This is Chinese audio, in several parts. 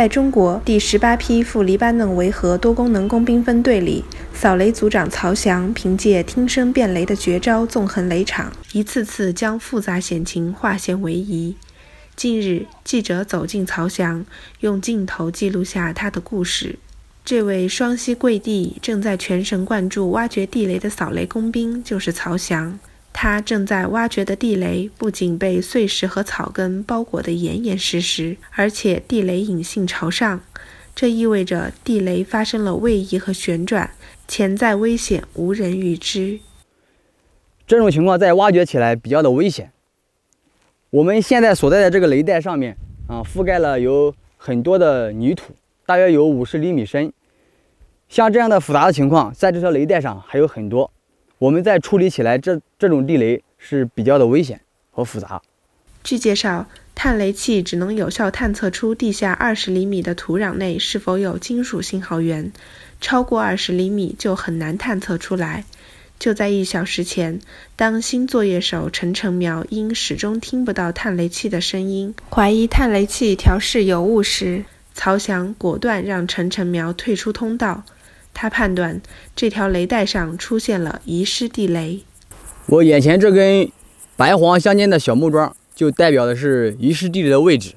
在中国第十八批赴黎巴嫩维和多功能工兵分队里，扫雷组长曹翔凭借听声辨雷的绝招，纵横雷场，一次次将复杂险情化险为夷。近日，记者走进曹翔，用镜头记录下他的故事。这位双膝跪地、正在全神贯注挖掘地雷的扫雷工兵，就是曹翔。他正在挖掘的地雷不仅被碎石和草根包裹得严严实实，而且地雷引信朝上，这意味着地雷发生了位移和旋转，潜在危险无人预知。这种情况在挖掘起来比较的危险。我们现在所在的这个雷带上面啊，覆盖了有很多的泥土，大约有五十厘米深。像这样的复杂的情况，在这条雷带上还有很多。我们在处理起来，这这种地雷是比较的危险和复杂。据介绍，探雷器只能有效探测出地下二十厘米的土壤内是否有金属信号源，超过二十厘米就很难探测出来。就在一小时前，当新作业手陈成苗因始终听不到探雷器的声音，怀疑探雷器调试有误时，曹翔果断让陈成苗退出通道。他判断这条雷带上出现了遗失地雷。我眼前这根白黄相间的小木桩，就代表的是遗失地雷的位置。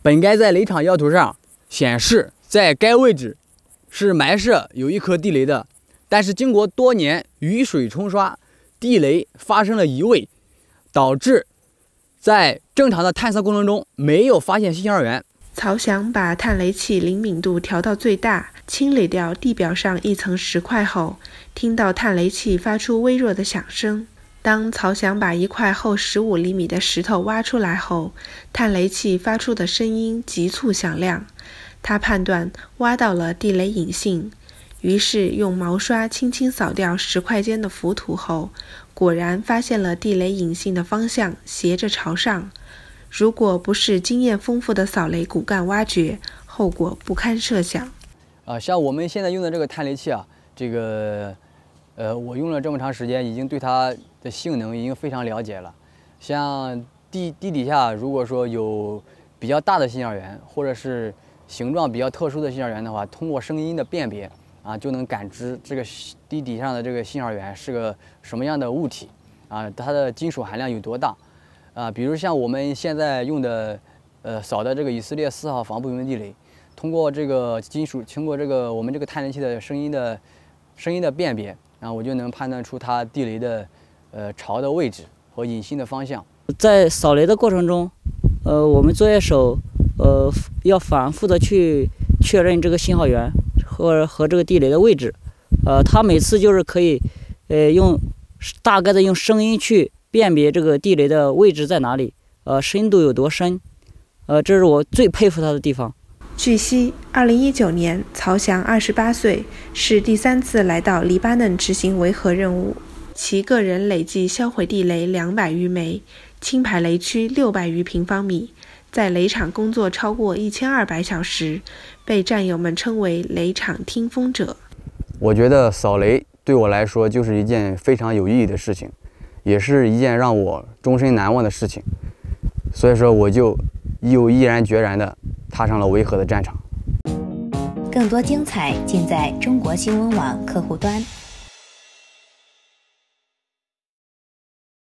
本该在雷场腰图上显示，在该位置是埋设有一颗地雷的，但是经过多年雨水冲刷，地雷发生了移位，导致在正常的探测过程中没有发现信号源。曹翔把探雷器灵敏度调到最大。清理掉地表上一层石块后，听到探雷器发出微弱的响声。当曹翔把一块厚十五厘米的石头挖出来后，探雷器发出的声音急促响亮。他判断挖到了地雷引信，于是用毛刷轻轻扫掉石块间的浮土后，果然发现了地雷引信的方向斜着朝上。如果不是经验丰富的扫雷骨干挖掘，后果不堪设想。啊，像我们现在用的这个探雷器啊，这个，呃，我用了这么长时间，已经对它的性能已经非常了解了。像地地底下如果说有比较大的信号源，或者是形状比较特殊的信号源的话，通过声音的辨别啊，就能感知这个地底上的这个信号源是个什么样的物体啊，它的金属含量有多大啊。比如像我们现在用的，呃，扫的这个以色列四号防步兵地雷。通过这个金属，通过这个我们这个探雷器的声音的声音的辨别，然后我就能判断出它地雷的呃巢的位置和引信的方向。在扫雷的过程中，呃，我们作业手呃要反复的去确认这个信号源和和这个地雷的位置。呃，他每次就是可以呃用大概的用声音去辨别这个地雷的位置在哪里，呃，深度有多深。呃，这是我最佩服他的地方。据悉，2019年，曹翔28岁，是第三次来到黎巴嫩执行维和任务。其个人累计销毁地雷两百余枚，清排雷区六百余平方米，在雷场工作超过一千二百小时，被战友们称为“雷场听风者”。我觉得扫雷对我来说就是一件非常有意义的事情，也是一件让我终身难忘的事情，所以说我就又毅然决然的。踏上了维和的战场。更多精彩尽在中国新闻网客户端。